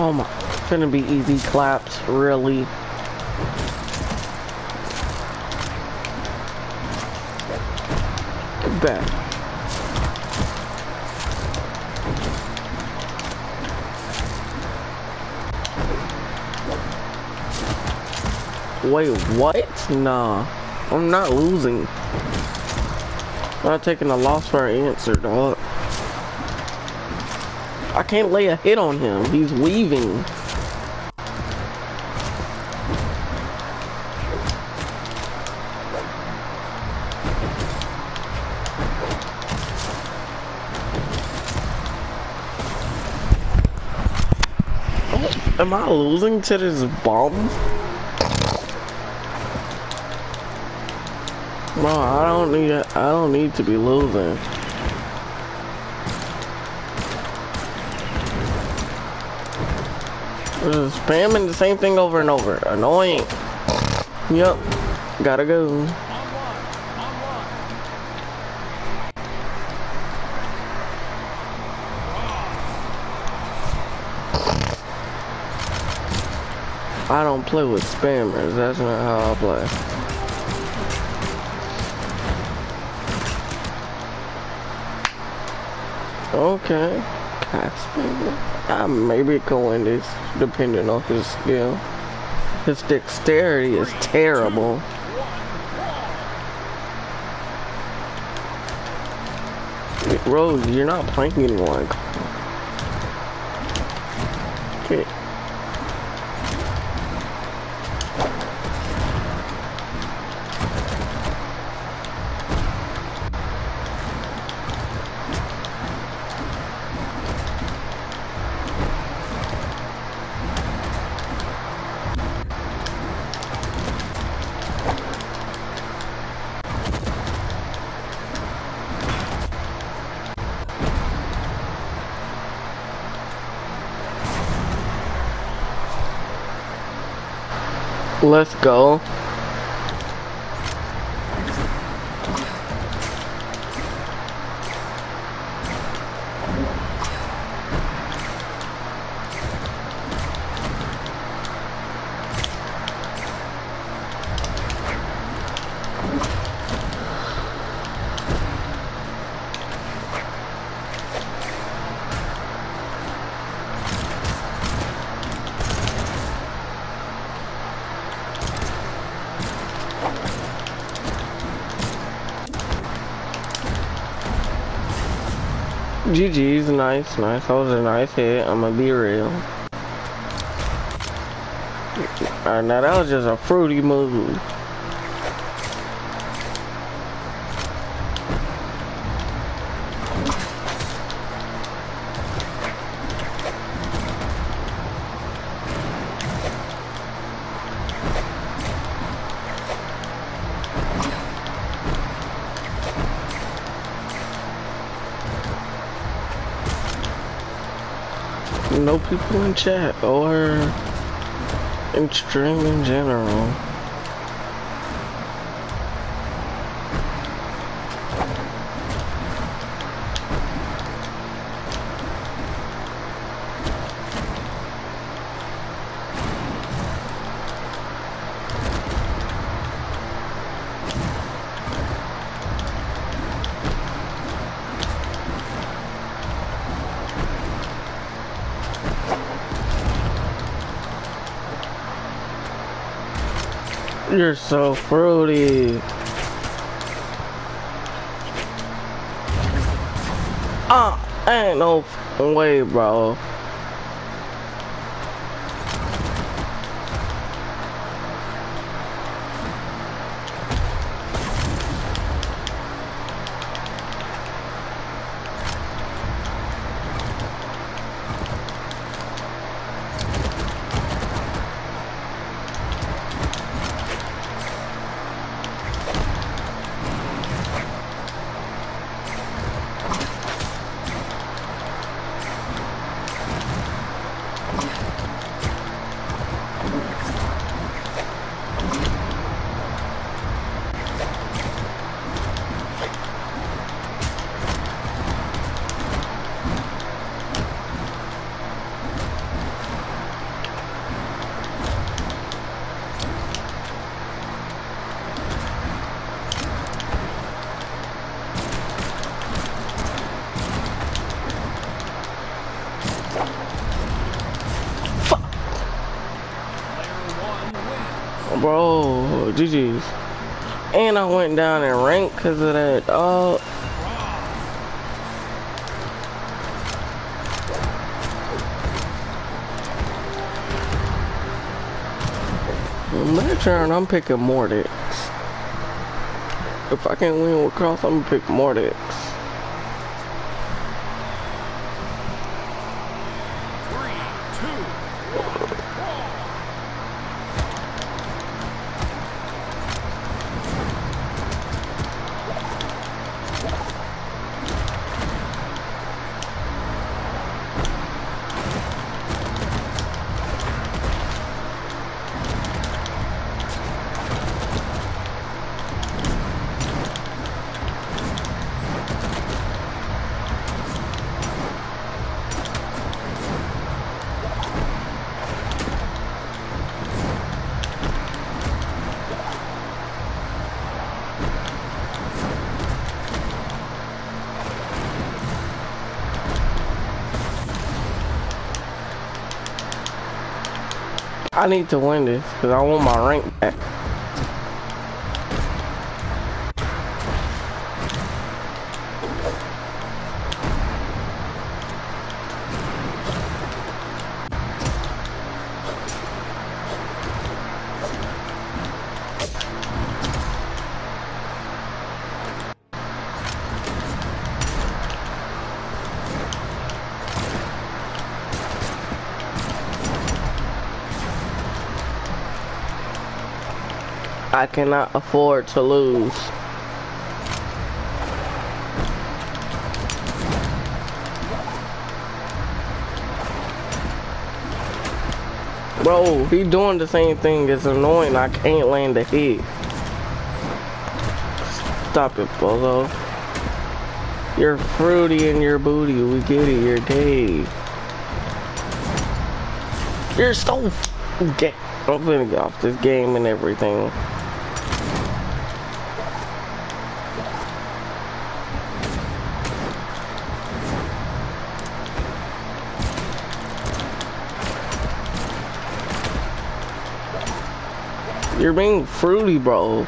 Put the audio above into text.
Oh my, finna be easy claps, really. Back. Wait, what? Nah, I'm not losing. I'm not taking a loss for an answer, dog. I can't lay a hit on him. He's weaving. Oh, am I losing to this bomb? No, I don't need I don't need to be losing. Just spamming the same thing over and over. Annoying. Yep. Gotta go. I don't play with spammers. That's not how I play. Okay. Casper. Uh, maybe win this, depending on his skill. His dexterity is terrible. Rose, you're not playing anyone. Okay. Let's go. GG's nice, nice. That was a nice hit. I'm gonna be real. Alright, now that was just a fruity move. No people in chat or in stream in general. You're so fruity. Ah, uh, ain't no way, bro. Bro, GG's. And I went down in rank because of that. Oh. My turn, I'm picking Mordex. If I can win with Cross, I'm gonna pick Mordex. I need to win this because I want my rank back. I cannot afford to lose. Bro, he doing the same thing. It's annoying. I can't land the hit. Stop it, bozo. You're fruity in your booty. We get it. You're gay. You're so gay. I'm gonna get off this game and everything. You're being fruity, bro.